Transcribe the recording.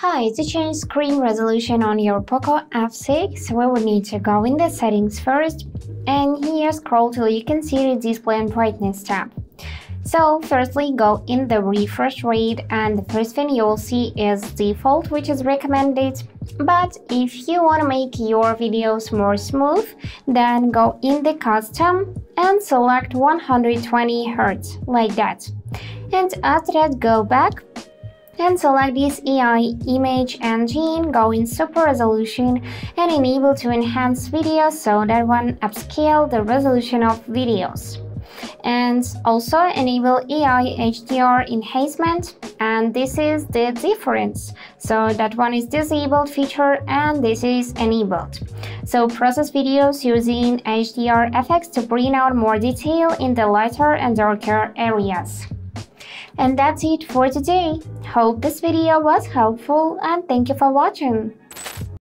Hi, to change screen resolution on your Poco F6, we will need to go in the settings first and here scroll till you can see the display and brightness tab. So firstly go in the refresh rate and the first thing you will see is default which is recommended but if you want to make your videos more smooth then go in the custom and select 120 Hz like that and after that go back and select this AI image engine, go in super resolution and enable to enhance videos so that one upscale the resolution of videos. And also enable AI HDR enhancement and this is the difference. So that one is disabled feature and this is enabled. So process videos using HDR effects to bring out more detail in the lighter and darker areas. And that's it for today. Hope this video was helpful and thank you for watching.